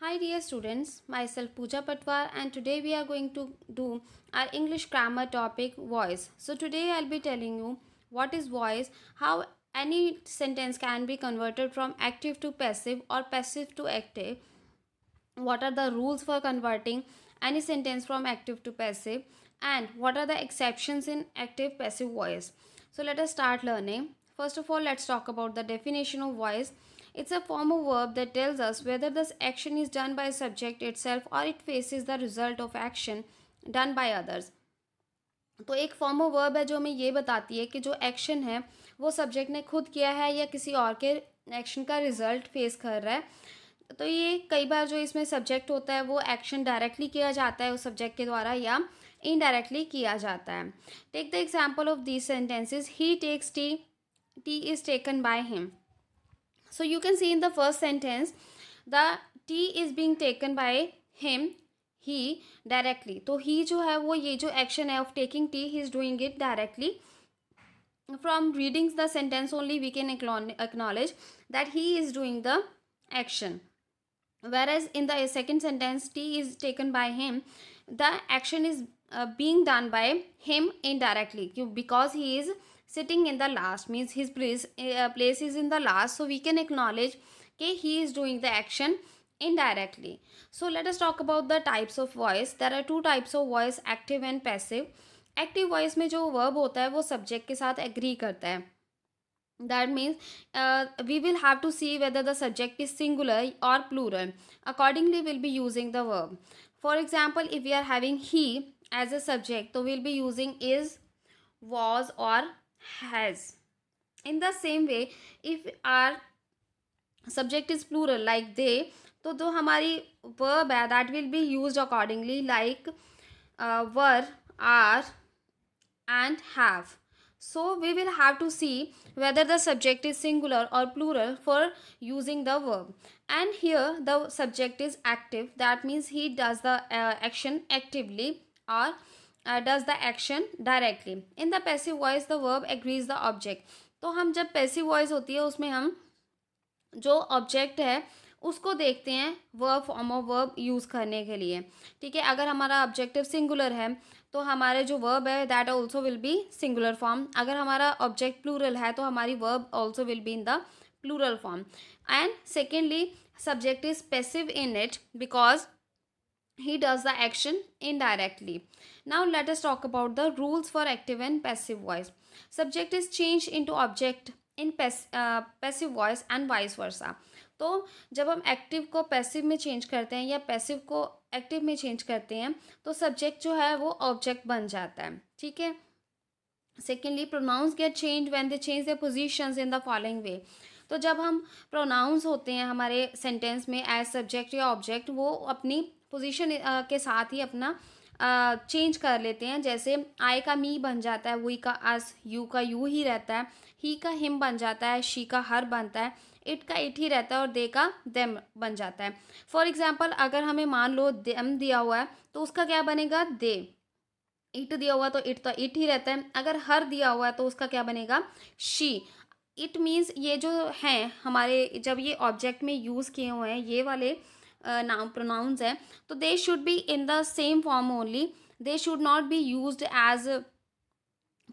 Hi dear students, myself Pooja Patwar and today we are going to do our English grammar topic voice. So today I'll be telling you what is voice, how any sentence can be converted from active to passive or passive to active, what are the rules for converting any sentence from active to passive and what are the exceptions in active passive voice. So let us start learning. First of all, let's talk about the definition of voice. It's a of verb that tells us whether this action is done by subject itself or it faces the result of action done by others. तो एक form of verb है जो हमें ये बताती है कि जो एक्शन है, वो सब्जेक्ट ने खुद किया है या किसी और के एक्शन का रिज़ल्ट फेस कर रहा है। तो ये कई बार जो इसमें सब्जेक्ट होता है, वो एक्शन डायरेक्टली किया जाता है उस सब्जेक्ट के द्वारा या इनडायरेक्टली किया जाता है। Take the example of these sentences he takes tea tea is taken by him so you can see in the first sentence the tea is being taken by him he directly तो he जो है वो ये जो action है of taking tea he is doing it directly from reading the sentence only we can acknowledge that he is doing the action whereas in the second sentence tea is taken by him the action is uh, being done by him indirectly because he is sitting in the last means his place uh, place is in the last so we can acknowledge okay he is doing the action indirectly so let us talk about the types of voice there are two types of voice active and passive active voice में जो verb होता है वो subject के साथ agree करता है that means we will have to see whether the subject is singular और plural accordingly will be using the verb for example if we are having he as a subject तो will be using is was और has in the same way if our subject is plural like they तो जो हमारी verb है that will be used accordingly like uh, were are and have so we will have to see whether the subject is singular or plural for using the verb and here the subject is active that means he does the uh, action actively or uh, does the action directly. In the passive voice the verb agrees the object. तो हम जब passive voice होती है उसमें हम जो object है उसको देखते हैं verb form of verb use करने के लिए। ठीक है? अगर हमारा ऑब्जेक्टिव सिंगुलर है तो हमारे जो वर्ब है that also will be singular form अगर हमारा ऑब्जेक्ट प्लूरल है तो हमारी verb also will be in the plural form and secondly subject is passive in it because he does the action indirectly now let us talk about the rules for active and passive voice subject is changed into object uh, passive voice and vice versa तो जब हम active को passive में change करते हैं या passive को active में चेंज करते हैं तो सब्जेक्ट जो है वो ऑब्जेक्ट बन जाता है ठीक है secondly pronouns get change when they change the positions in the following way तो जब हम प्रोनाउंस होते हैं हमारे सेंटेंस में एज सब्जेक्ट या ऑब्जेक्ट वो अपनी पोजीशन के साथ ही अपना चेंज कर लेते हैं। जैसे आई का मी बन जाता है वी का अस यू का यू ही रहता है। ही का हिम बन जाता है शी का हर बनता है। इट का इट ही रहता है और दे का देम बन जाता है। फॉर एग्ज़ाम्पल अगर हमें मान लो देम दिया हुआ है तो उसका क्या बनेगा? दे इट दिया हुआ तो इट तो इट ही रहता है। अगर हर दिया हुआ है तो उसका क्या बनेगा? शी इट मीन्स ये जो हैं, हमारे जब ये ऑब्जेक्ट में यूज़ किए हुए हैं, ये वाले नाउन प्रोनाउंस है तो they should be in the same form only they should not be use as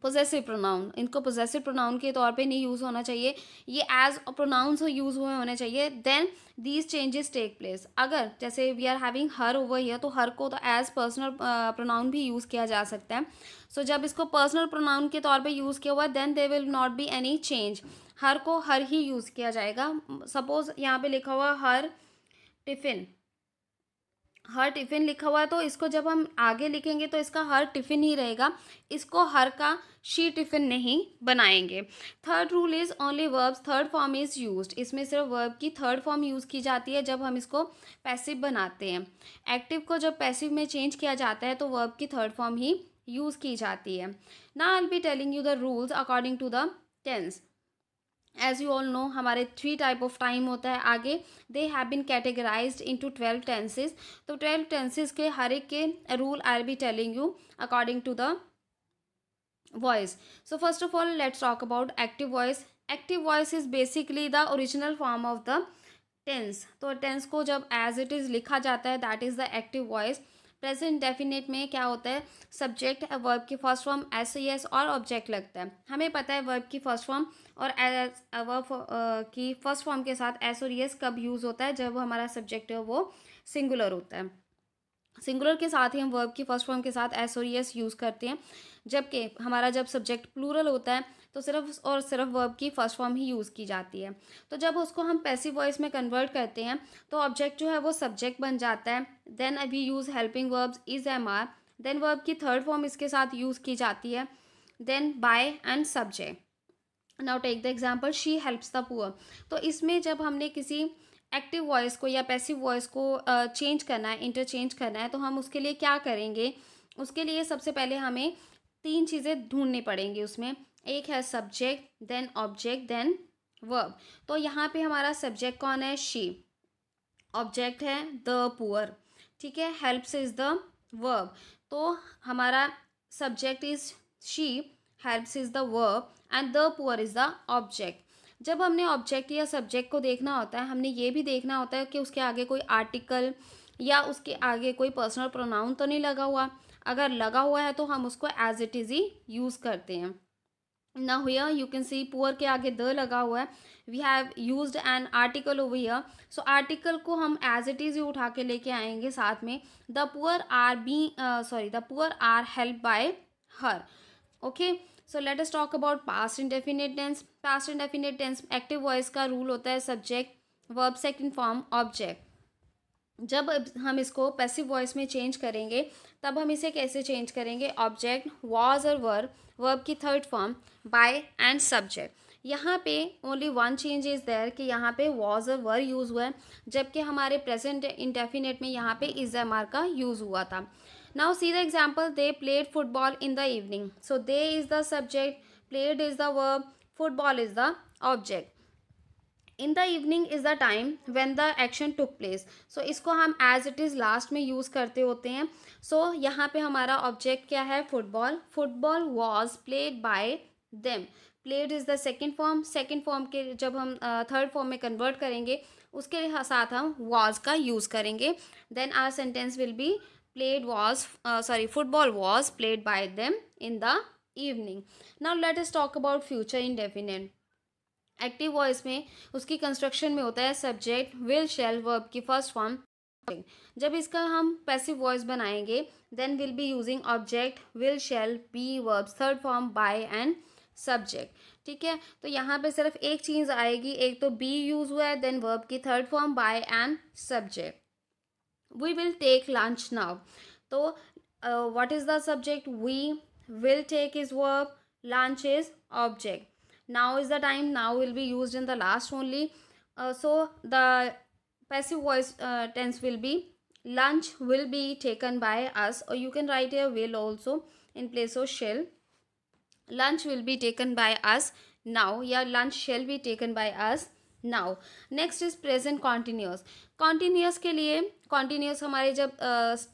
possessive pronoun इनको पोजेसिव प्रोनाउन के तौर पे नहीं यूज़ होना चाहिए। ये एज प्रोनाउंस यूज़ हुए होने चाहिए। Then these changes take place अगर जैसे we are having her over here तो हर को तो एज पर्सनल प्रोनाउन भी यूज़ किया जा सकता है। सो so, जब इसको पर्सनल प्रोनाउन के तौर पे यूज़ किया हुआ then they will not be any change her को हर ही यूज़ किया जाएगा। सपोज़ यहाँ पे लिखा हुआ हर टिफ़िन। हर टिफ़िन लिखा हुआ है तो इसको जब हम आगे लिखेंगे तो इसका हर टिफ़िन ही रहेगा। इसको हर का शी टिफ़िन नहीं बनाएँगे। Third rule is only verbs third form is used इसमें सिर्फ़ वर्ब की थर्ड फॉर्म यूज़ की जाती है, जब हम इसको पैसिव बनाते हैं। एक्टिव को जब पैसिव में चेंज किया जाता है तो वर्ब की थर्ड फॉर्म ही यूज़ की जाती है। ना I be telling you the rules according to the tense as you all know हमारे थ्री टाइप ऑफ़ टाइम होता है आगे। They have been categorize to twelve tenses तो ट्वेल्व टेंसेज के हर एक के rule I be telling you according to the voice so first of all let's talk about active voice active voice is basically the original form of the tense तो tense को जब as it is लिखा जाता है that is the active voice present definite में क्या होता है? सब्जेक्ट वर्ब की फ़र्स्ट फॉर्म, एस एस और ऑब्जेक्ट लगता है। हमें पता है वर्ब की फ़र्स्ट फॉर्म और वर्ब की फ़र्स्ट फॉर्म के साथ एस और एस कब यूज़ होता है? जब हमारा सब्जेक्ट है वो सिंगुलर होता है। सिंगुलर के साथ ही हम वर्ब की फ़र्स्ट फॉर्म के साथ एस और एस यूज़ करते हैं। जबकि हमारा जब सब्जेक्ट प्लूरल होता है तो सिर्फ़ और सिर्फ़ वर्ब की फ़र्स्ट फॉर्म ही यूज़ की जाती है। तो जब उसको हम पैसिव वॉइस में कन्वर्ट करते हैं तो ऑब्जेक्ट जो है वो सब्जेक्ट बन जाता है। देन अभी use helping verbs is am are then verb की थर्ड फॉर्म इसके साथ यूज़ की जाती है। Then by and subject now take the example she helps the poor तो इसमें जब हमने किसी एक्टिव वॉइस को या पैसिव वॉइस को चेंज uh, करना है इंटरचेंज करना है तो हम उसके लिए क्या करेंगे? उसके लिए सबसे पहले हमें तीन चीज़ें ढूंढनी पड़ेंगी उसमें। एक है subject then object then verb तो यहाँ पे हमारा सब्जेक्ट कौन है? शी ऑब्जेक्ट है द पुअर ठीक है? हेल्प्स इज़ द वर्ब तो हमारा subject is she helps is the verb and the poor is the object जब हमने ऑब्जेक्ट या सब्जेक्ट को देखना होता है, हमने ये भी देखना होता है कि उसके आगे कोई आर्टिकल या उसके आगे कोई पर्सनल प्रोनाउन तो नहीं लगा हुआ। अगर लगा हुआ है तो हम उसको एज इट इज़ ही यूज़ करते हैं। ना हुआ यू कैन सी पुअर के आगे द लगा हुआ है। We have use an article over here so article को हम एज इट इज़ ही उठा के लेके आएँगे साथ में। The poor are be sorry the poor are help by her okay so let us talk about past indefinite tense past indefinite tense active voice का rule होता है subject verb second form object जब हम इसको passive voice में change करेंगे, तब हम इसे कैसे चेंज करेंगे? ऑब्जेक्ट वॉज़ और वर्ब वर्ब की third form by and subject यहाँ पे only one change is there कि यहाँ पे वॉज़ और वर यूज़ हुआ है, जबकि हमारे प्रेजेंट इंडेफिनेट में यहाँ पे इज़ एम आर का यूज़ हुआ था। Now see the example they played football in the evening so they is the subject played is the verb football is the object in the evening is the time when the action took place so इसको हम as it is last में use करते होते हैं। सो so, यहाँ पे हमारा object क्या है? Football football was played by them played is the second form second form के जब हम थर्ड uh, फॉर्म में कन्वर्ट करेंगे उसके साथ हम वॉज़ का यूज़ करेंगे। Then our sentence will be played was sorry football was played by them in the evening now let is talk about future indefinite active voice में उसकी construction में होता है सब्जेक्ट विल शेल वर्ब की first form जब इसका हम passive voice बनाएँगे then will be using object will shall be verb third form by and subject ठीक है? तो यहाँ पे सिर्फ़ एक चीज़ आएगी, एक तो बी यूज़ हुआ है देन वर्ब की third form by and subject we will take lunch now तो what is the subject we will take is verb lunch is object now is the time. Now will be used in the last only. Uh, so the passive voice uh, tense will be. Lunch will be taken by us. Or you can write here will also in place of shall. Lunch will be taken by us. Now yeah lunch shall be taken by us now next is present continuous continuous के लिए continuous हमारे जब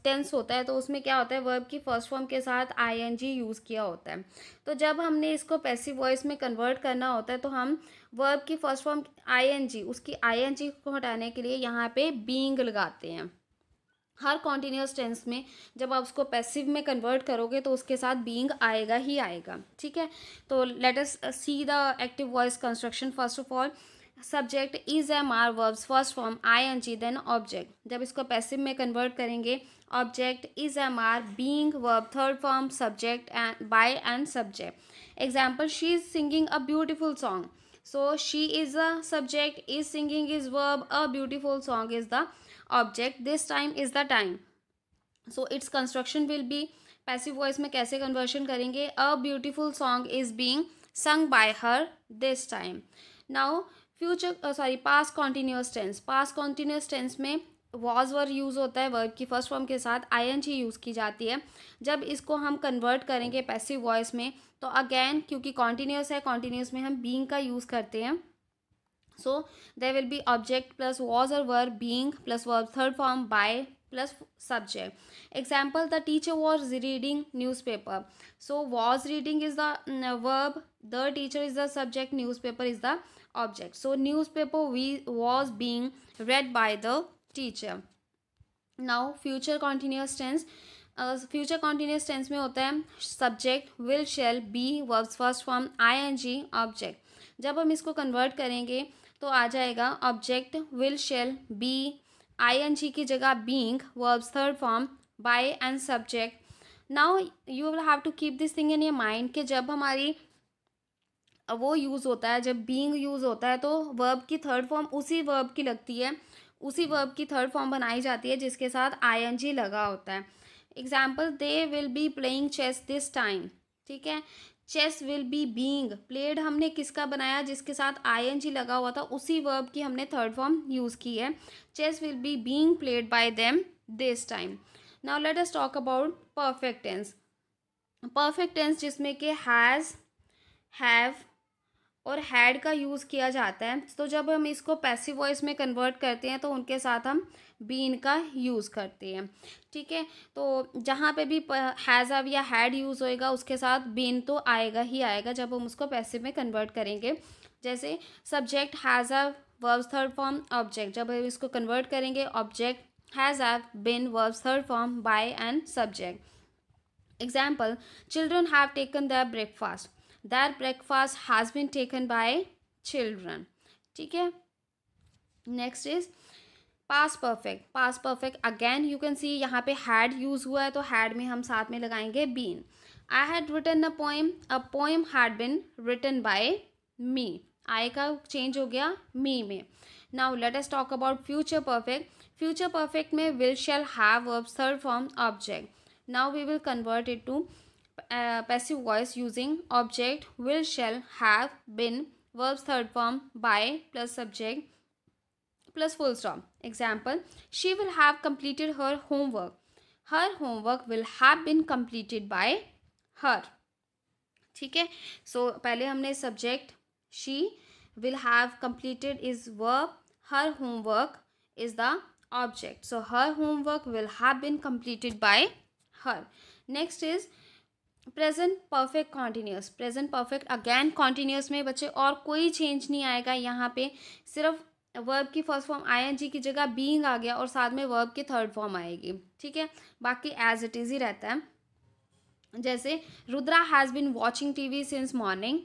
tense uh, होता है तो उसमें क्या होता है? वर्ब की फ़र्स्ट फॉर्म के साथ आई एन जी यूज़ किया होता है। तो जब हमने इसको पैसिव वॉइस में कन्वर्ट करना होता है तो हम वर्ब की first form I N G उसकी आई एन जी को हटाने के लिए यहाँ पे बींग लगाते हैं। हर कॉन्टीन्यूस टेंस में जब आप उसको पैसिव में कन्वर्ट करोगे तो उसके साथ बीइंग आएगा ही आएगा। ठीक है? तो let us see the active voice construction first of all subject is am are verbs, first form, I N G, then object. जब इसको पैसिव में कन्वर्ट करेंगे, object is am are being verb, third form, subject and by and subject. Example she is singing a beautiful song so she is a subject is singing is verb a beautiful song is the object this time is the time so its construction will be passive voice में कैसे conversion करेंगे? A beautiful song is being sung by her this time now future sorry past continuous tense past continuous tense में was were use होता है verb की first form के साथ आई N जी use की जाती है। जब इसको हम कन्वर्ट करेंगे पैसिव वॉइस में तो अगेन क्योंकि कॉन्टीन्यूस है कॉन्टीन्यूस में हम बींग का यूज़ करते हैं। So they will be object plus was और verb being plus verb third form by plus subject example the teacher was reading newspaper so was reading is the verb the teacher is the subject newspaper is the object so newspaper we was being read by the teacher now future continuous tense future continuous tense में होता है subject will shall be verbs first form I N G object जब हम इसको convert करेंगे तो आ जाएगा object will shall be G की जगह being verbs third form by and subject now you will have to keep this thing in your mind कि जब हमारी, वो यूज़ होता है, जब बींग यूज़ होता है तो वर्ब की थर्ड फॉर्म उसी वर्ब की लगती है। उसी वर्ब की थर्ड फॉर्म बनाई जाती है, जिसके साथ जी लगा होता है। Example they will be playing chess this time ठीक है? Chess will be being played हमने किसका बनाया? जिसके साथ आई एन जी लगा हुआ था, उसी वर्ब की हमने थर्ड फॉर्म यूज़ की है। Chess will be being played by them this time now let us talk about perfect tense perfect tense जिसमें कि हैज़ हैव और हैड का यूज़ किया जाता है। तो जब हम इसको पैसिव वॉइस में कन्वर्ट करते हैं तो उनके साथ हम बीन का यूज़ करते हैं। ठीक है? तो जहाँ पे भी हैज़ अब या हैड यूज़ होएगा, उसके साथ बीन तो आएगा ही आएगा जब हम उसको पैसिव में कन्वर्ट करेंगे। जैसे subject has a verbs third form object जब हम इसको कन्वर्ट करेंगे object has have been verbs third form by and subject example children have taken the breakfast their breakfast has been taken by children ठीक है? Next is past perfect past perfect again you can see यहाँ पे had use हुआ है तो had में हम साथ में लगाएँगे been I had written a poem a poem had been written by me I का चेंज हो गया मी में. Now let us talk about future perfect future perfect में will shall have verb third form object now we will convert it to passive voice using object will shall have been verbs third form by plus subject plus full stop. Example, she will have completed her homework. Her homework will have been completed by her. ठीक है so पहले हमने subject she will have completed is verb her homework is the object so her homework will have been completed by her next is present perfect continuous present perfect again continuous में बच्चे और कोई change नहीं आएगा यहाँ पे। सिर्फ़ verb की फ़र्स्ट फॉर्म आई की जगह बीइंग आ गया और साथ में वर्ब की थर्ड फॉर्म आएगी। ठीक है? बाकी एज इट इज़ ही रहता है। जैसे, Rudra has been watching T V since morning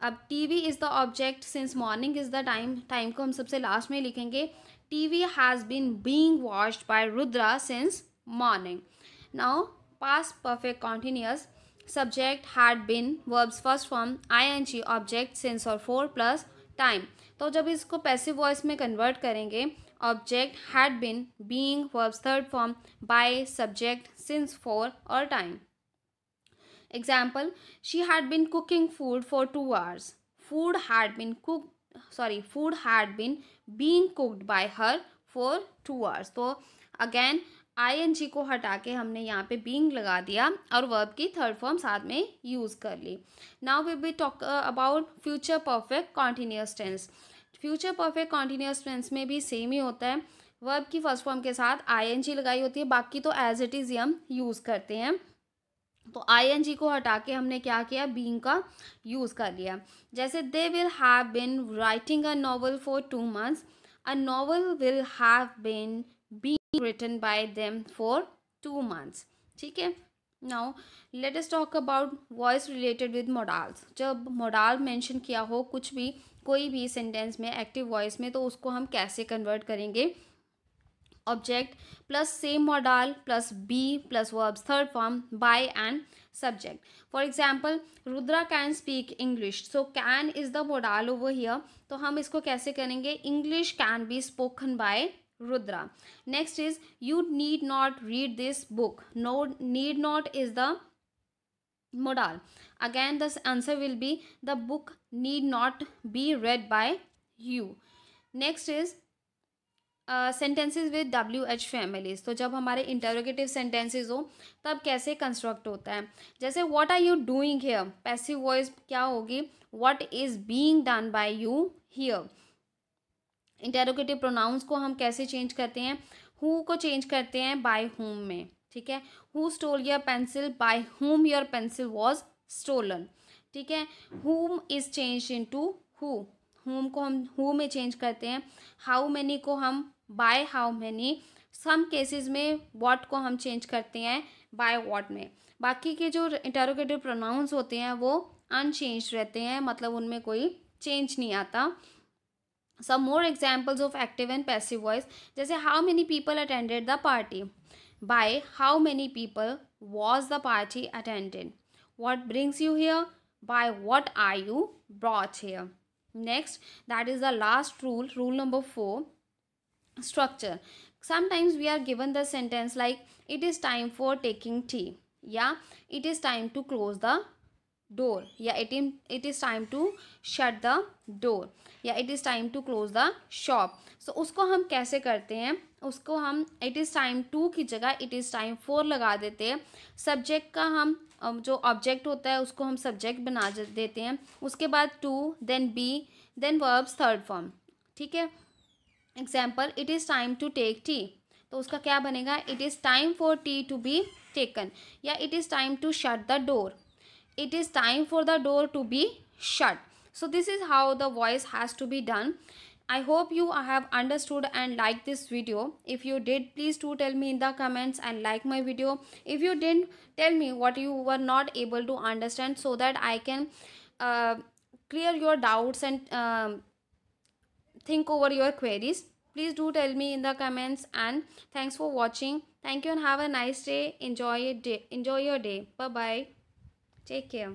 अब T V is the object since morning is the time time को हम सबसे लास्ट में लिखेंगे। T V has been being watched by Rudra since morning now past perfect continuous subject had been verbs first form I N G object since और for plus time तो जब इसको passive voice में convert करेंगे object had been being verbs third form by subject since for और time example she had been cooking food for two hours food had been cook sorry food had been being cooked by her for two hours तो again I को हटा के हमने यहाँ पे being लगा दिया और वर्ब की थर्ड फॉर्म साथ में यूज़ कर ली। Now we be talk about future perfect continuous tense future perfect continuous tense में भी सेम ही होता है। वर्ब की फ़र्स्ट फॉर्म के साथ आई लगाई होती है। बाकी तो एज इट इज़ हम यूज़ करते हैं। तो आई को हटा के हमने क्या किया? बींग का यूज़ कर लिया। जैसे they will have been writing a novel for two months a novel will have been be written by them for two months. ठीक है? Now let us talk about voice related with modals जब modal mention किया हो कुछ भी, कोई भी sentence में एक्टिव वॉइस में तो उसको हम कैसे कन्वर्ट करेंगे? Object plus same modal plus be plus verbs third form by and subject for example Rudra can speak English so can is the modal over here तो हम इसको कैसे करेंगे? English can be spoken by Rudra next is you need not read this book no need not is the modal again the answer will be the book need not be read by you next is sentences with W H families तो जब हमारे interrogative sentences हो, तब कैसे construct होता है? जैसे what are you doing here passive voice क्या होगी? What is being done by you here interrogative pronouns को हम कैसे चेंज करते हैं? हु को चेंज करते हैं? बाय होम में, ठीक है? Who stole your pencil by whom your pencil was stolen ठीक है? Whom is change into who whom को हम हु में चेंज करते हैं? हाउ मैनी को हम by how many some cases में वॉट को हम चेंज करते हैं? बाय वॉट में। बाकी के जो इंटेरोगेटिव प्रोनाउंस होते हैं, वो अनचेंज रहते हैं मतलब उनमें कोई चेंज नहीं आता। Some more examples of active and passive voice. जैसे how many people attended the party? By how many people was the party attended? What brings you here? By what are you brought here? Next that is the last rule rule number 4 structure. Sometimes we are given the sentence like it is time for taking tea. Yeah it is time to close the door या it it is time to shut the door या it is time to close the shop सो उसको हम कैसे करते हैं उसको हम it is time to की जगह इट इज़ टाइम फोर लगा देते हैं सब्जेक्ट का हम जो ऑब्जेक्ट होता है उसको हम सब्जेक्ट बना देते हैं उसके बाद to then be then verbs third form ठीक है example it is time to take tea तो उसका क्या बनेगा? It is time for tea to be taken या it is time to shut the door it is time for the door to be shut. So this is how the voice has to be done. I hope you have understood and liked this video. If you did please do tell me in the comments and like my video. If you didn't tell me what you were not able to understand so that i can uh, clear your doubts and uh, think over your queries. Please do tell me in the comments and thanks for watching. Thank you and have a nice day. Enjoy it day enjoy your day. Bye bye Take care.